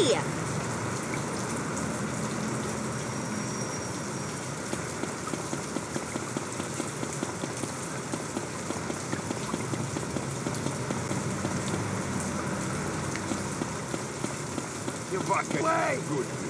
Hey! You fucking way good.